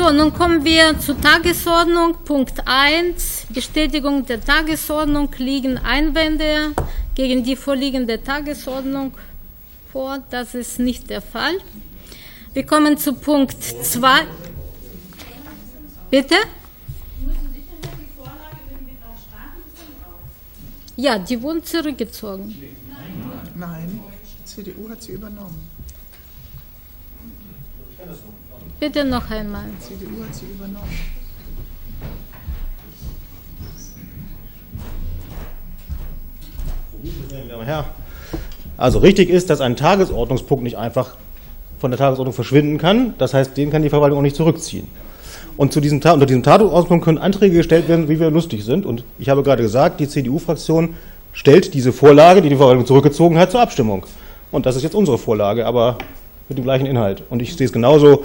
So, nun kommen wir zur Tagesordnung. Punkt 1, Bestätigung der Tagesordnung. Liegen Einwände gegen die vorliegende Tagesordnung vor? Das ist nicht der Fall. Wir kommen zu Punkt 2. Bitte? Ja, die wurden zurückgezogen. Nein, die CDU hat sie übernommen. Bitte noch einmal. Die CDU hat sie übernommen. Herren, Also richtig ist, dass ein Tagesordnungspunkt nicht einfach von der Tagesordnung verschwinden kann. Das heißt, den kann die Verwaltung auch nicht zurückziehen. Und zu diesem, unter diesem Tagesordnungspunkt können Anträge gestellt werden, wie wir lustig sind. Und ich habe gerade gesagt, die CDU-Fraktion stellt diese Vorlage, die die Verwaltung zurückgezogen hat, zur Abstimmung. Und das ist jetzt unsere Vorlage, aber mit dem gleichen Inhalt. Und ich sehe es genauso.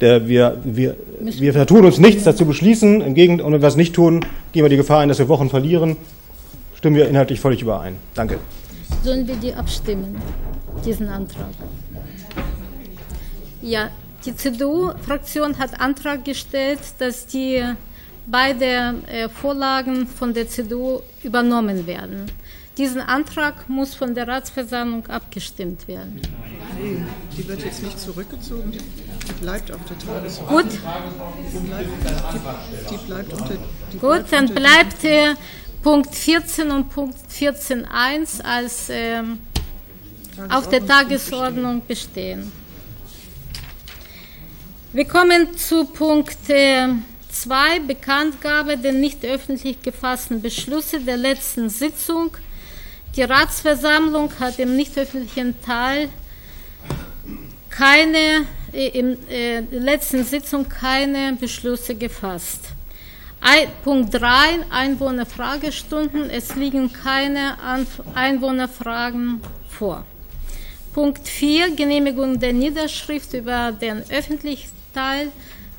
Der, wir, wir, wir vertun uns nichts, das zu beschließen. Im Gegenteil, und wenn wir es nicht tun, gehen wir die Gefahr ein, dass wir Wochen verlieren. Stimmen wir inhaltlich völlig überein. Danke. Sollen wir die abstimmen, diesen Antrag? Ja, die CDU-Fraktion hat Antrag gestellt, dass die beide äh, Vorlagen von der CDU übernommen werden. Diesen Antrag muss von der Ratsversammlung abgestimmt werden. Nee, die wird jetzt nicht zurückgezogen, die, die bleibt auf der Tagesordnung. Gut, Die bleibt, die, die bleibt unter. Gut, dann unter- bleibt äh, Punkt 14 und Punkt 14.1 als ähm, auf der Tagesordnung bestehen. Wir kommen zu Punkt 2, Bekanntgabe der nicht öffentlich gefassten Beschlüsse der letzten Sitzung. Die Ratsversammlung hat im nicht öffentlichen Teil keine, äh, in äh, der letzten Sitzung keine Beschlüsse gefasst. Punkt 3, Einwohnerfragestunden. Es liegen keine Einwohnerfragen vor. Punkt 4, Genehmigung der Niederschrift über den öffentlichen Teil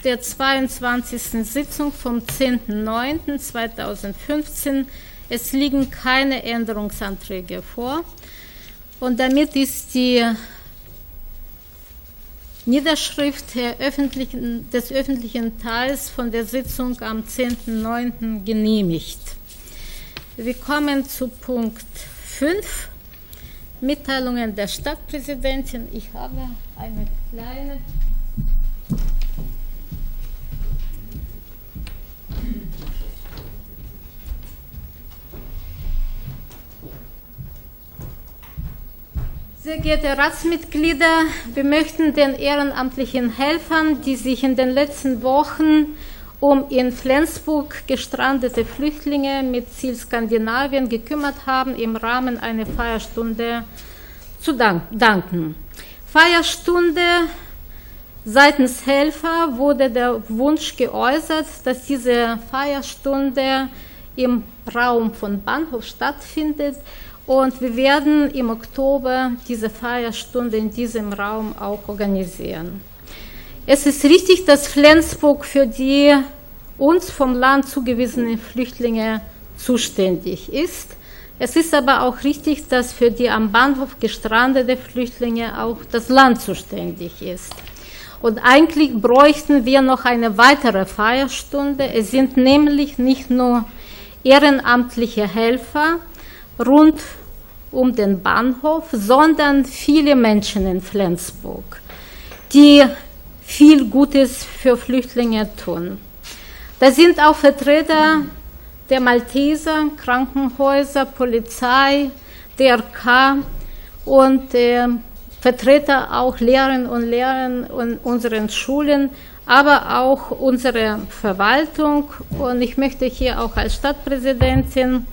der 22. Sitzung vom 10.09.2015. Es liegen keine Änderungsanträge vor. Und damit ist die Niederschrift der öffentlichen, des öffentlichen Teils von der Sitzung am 10.09. genehmigt. Wir kommen zu Punkt 5. Mitteilungen der Stadtpräsidentin. Ich habe eine kleine. Sehr geehrte Ratsmitglieder, wir möchten den ehrenamtlichen Helfern, die sich in den letzten Wochen um in Flensburg gestrandete Flüchtlinge mit Ziel Skandinavien gekümmert haben, im Rahmen einer Feierstunde zu dank danken. Feierstunde seitens Helfer wurde der Wunsch geäußert, dass diese Feierstunde im Raum von Bahnhof stattfindet. Und wir werden im Oktober diese Feierstunde in diesem Raum auch organisieren. Es ist richtig, dass Flensburg für die uns vom Land zugewiesenen Flüchtlinge zuständig ist. Es ist aber auch richtig, dass für die am Bahnhof gestrandete Flüchtlinge auch das Land zuständig ist. Und eigentlich bräuchten wir noch eine weitere Feierstunde. Es sind nämlich nicht nur ehrenamtliche Helfer rund um den Bahnhof, sondern viele Menschen in Flensburg, die viel Gutes für Flüchtlinge tun. Da sind auch Vertreter der Malteser, Krankenhäuser, Polizei, DRK und äh, Vertreter auch Lehrerinnen und Lehrer in unseren Schulen, aber auch unsere Verwaltung. Und ich möchte hier auch als Stadtpräsidentin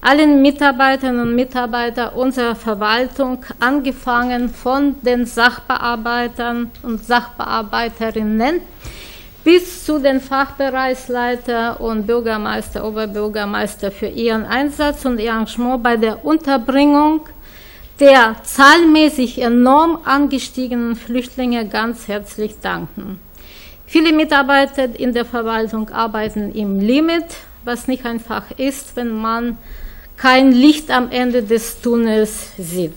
allen Mitarbeiterinnen und Mitarbeitern unserer Verwaltung, angefangen von den Sachbearbeitern und Sachbearbeiterinnen bis zu den Fachbereichsleiter und Bürgermeister, Oberbürgermeister für ihren Einsatz und ihr Engagement bei der Unterbringung der zahlmäßig enorm angestiegenen Flüchtlinge ganz herzlich danken. Viele Mitarbeiter in der Verwaltung arbeiten im Limit, was nicht einfach ist, wenn man kein Licht am Ende des Tunnels sieht.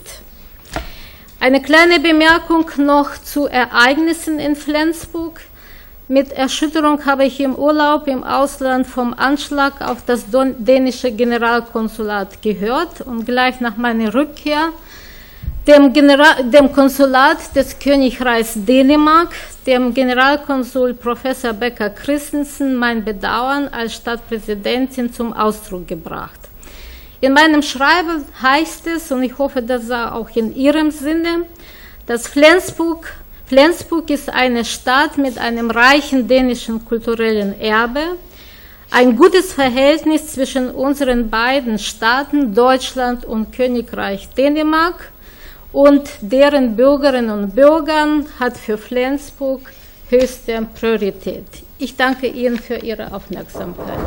Eine kleine Bemerkung noch zu Ereignissen in Flensburg. Mit Erschütterung habe ich im Urlaub im Ausland vom Anschlag auf das dänische Generalkonsulat gehört und gleich nach meiner Rückkehr dem, General, dem Konsulat des Königreichs Dänemark, dem Generalkonsul Professor Becker Christensen, mein Bedauern als Stadtpräsidentin zum Ausdruck gebracht. In meinem Schreiben heißt es, und ich hoffe, das auch in Ihrem Sinne, dass Flensburg, Flensburg ist eine Stadt mit einem reichen dänischen kulturellen Erbe, ein gutes Verhältnis zwischen unseren beiden Staaten, Deutschland und Königreich Dänemark, und deren Bürgerinnen und Bürgern hat für Flensburg höchste Priorität. Ich danke Ihnen für Ihre Aufmerksamkeit.